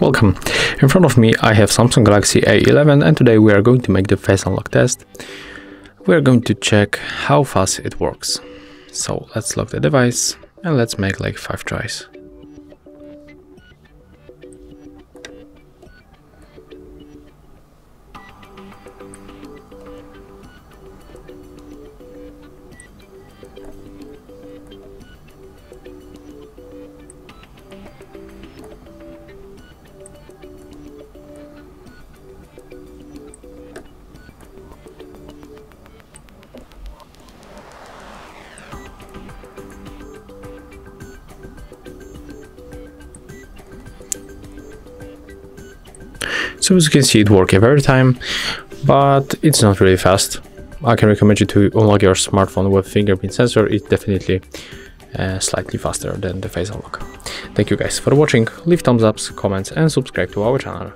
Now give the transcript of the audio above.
Welcome. In front of me I have Samsung Galaxy A11 and today we are going to make the face unlock test. We are going to check how fast it works. So let's lock the device and let's make like 5 tries. So as you can see it works every time, but it's not really fast. I can recommend you to unlock your smartphone with fingerprint sensor, it's definitely uh, slightly faster than the face unlock. Thank you guys for watching, leave thumbs ups, comments and subscribe to our channel.